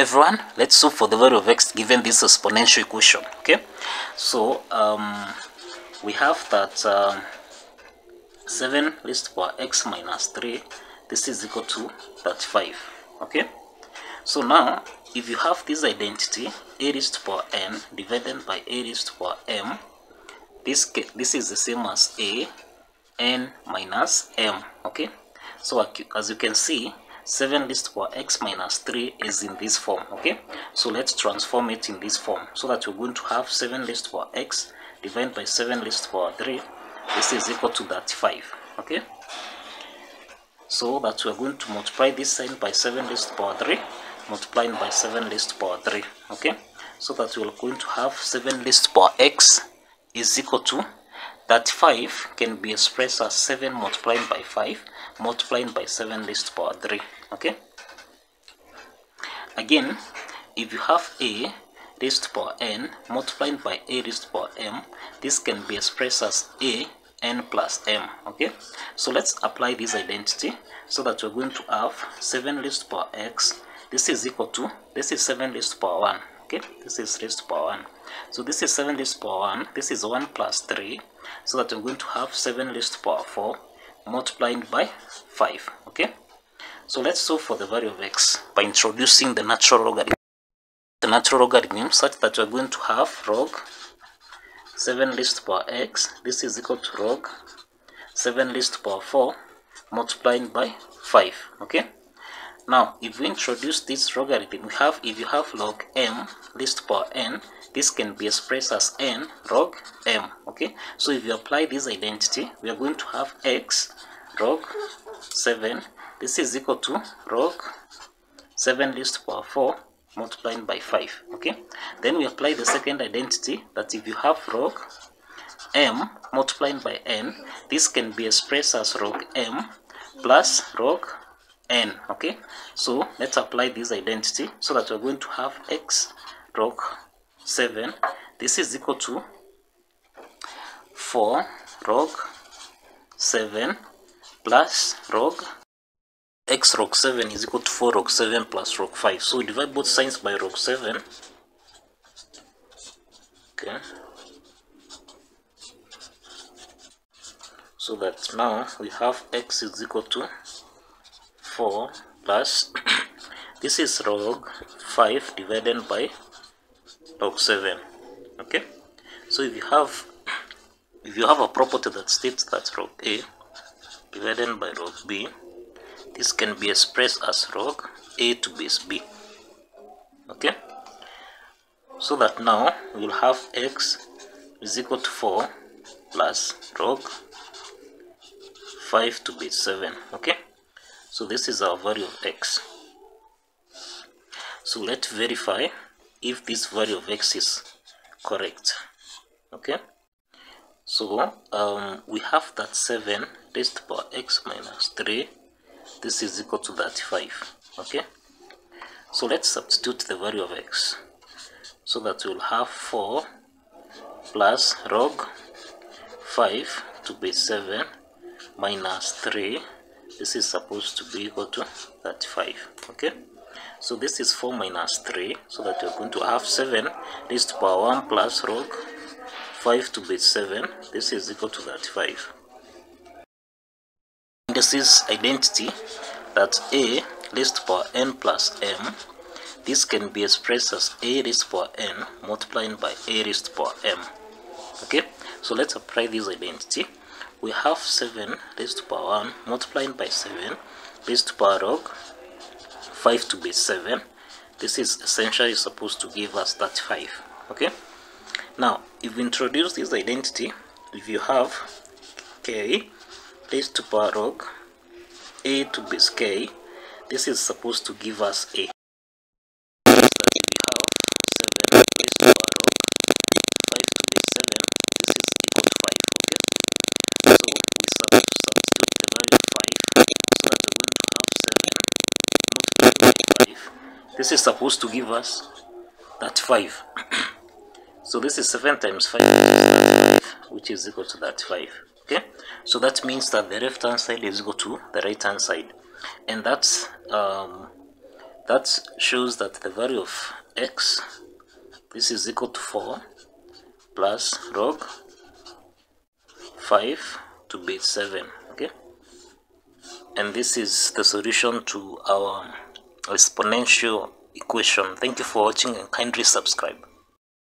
everyone let's solve for the value of x given this exponential equation okay? So um, we have that um, 7 raised to power x minus 3 this is equal to 35 okay? So now if you have this identity a raised to power n divided by a raised to power m this this is the same as a n minus m okay? So as you can see 7 raised to power x minus 3 is in this form okay? So let's transform it in this form so that we're going to have 7 raised to power x divided by 7 raised to power 3 this is equal to 35 okay? So that we're going to multiply this sign by 7 raised to power 3 multiplying by 7 raised to power 3 okay? So that we're going to have 7 raised to power x is equal to 35 can be expressed as 7 multiplied by 5 multiplying by 7 raised to power 3 okay? Again if you have a raised power n multiplied by a raised power m this can be expressed as a n plus m okay? So let's apply this identity so that we're going to have 7 raised power x. This is equal to this is 7 raised power 1 okay? This is raised to power 1 so this is 7 raised power 1 this is 1 plus 3 so that we're going to have 7 raised power 4 multiplying by 5 okay so let's solve for the value of x by introducing the natural logarithm. The natural logarithm such that we're going to have log 7 raised to power x this is equal to log 7 raised to power 4 multiplying by 5 okay? Now if we introduce this logarithm we have if you have log m raised to power n this can be expressed as n log m okay? So if you apply this identity we are going to have x log 7 this is equal to log 7 raised power 4 multiplying by 5 okay? Then we apply the second identity that if you have log m multiplying by n this can be expressed as log m plus log n okay? So let's apply this identity so that we're going to have x log 7 this is equal to 4 log 7 plus log x log 7 is equal to 4 log 7 plus log 5 so divide both sides by log 7 okay. So that now we have x is equal to 4 plus this is log 5 divided by log 7 okay? So if you have if you have a property that states that log a divided by log b this can be expressed as log a to base b. Okay? So that now we'll have x is equal to 4 plus log 5 to base 7 okay? So this is our value of x. So let's verify if this value of x is correct. Okay? So um, we have that 7 raised to power x minus 3 this is equal to 35 okay? So let's substitute the value of x. So that we'll have 4 plus log 5 to base 7 minus 3 this is supposed to be equal to 35 okay? So this is 4 minus 3 so that we're going to have 7 raised to power 1 plus log 5 to base 7 this is equal to 35 this is identity that a raised power n plus m. This can be expressed as a raised power n multiplying by a raised power m. Okay so let's apply this identity. We have 7 raised to power 1 multiplying by 7 raised to power log 5 to base 7 this is essentially supposed to give us 35 okay? Now if we introduce this identity if you have k raised to log a to k this is supposed to give us a. This is supposed to give us that 5 so this is 7 times 5 which is equal to that 5 okay? So that means that the left hand side is equal to the right hand side. And that's um, that shows that the value of x this is equal to 4 plus log 5 to base 7 okay? And this is the solution to our exponential equation. Thank you for watching and kindly subscribe